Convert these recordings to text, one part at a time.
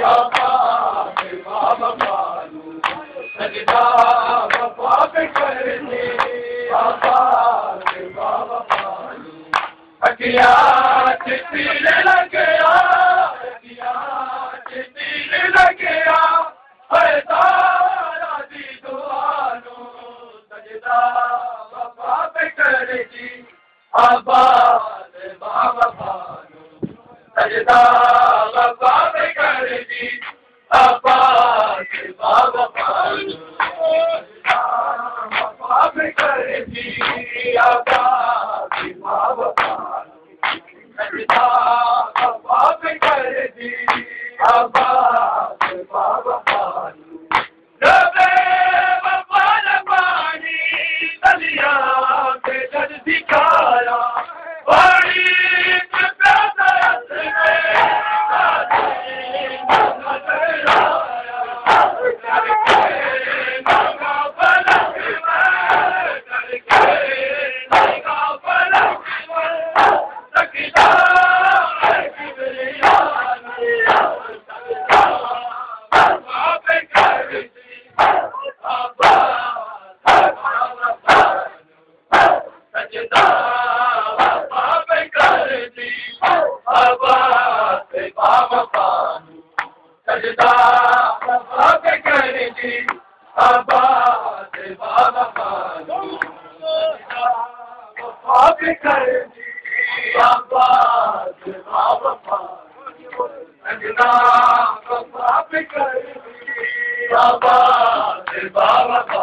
بابا بابا اڳيي اڄداو अपा बाब पालो पाप करो का करी बाब अजी بابا अजी बाबा बाबा अजी बाबा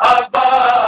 above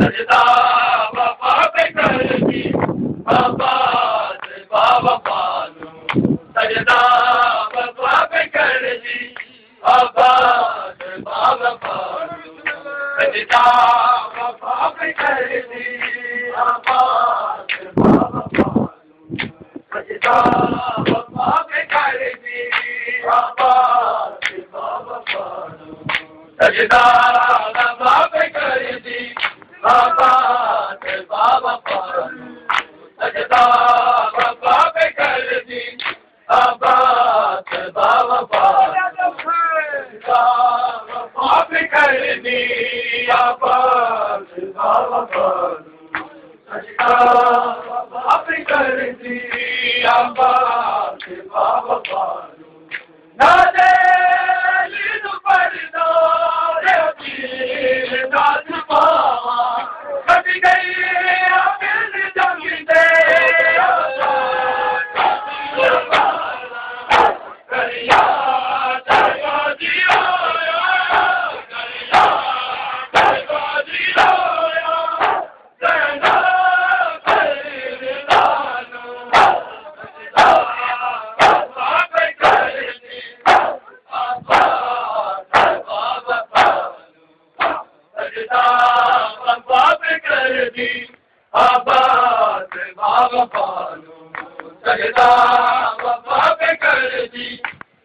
सच ताकी बाबा साबा बालू सजदा बाबा काली बाबा बालू सजा बाबा बाबा बाबा बालू सच ताईं बाबा बाबा बालू सच त बाबे गरबी آبا ت بابا پڙه दवाो भे करी बाब भो जगदा करे जी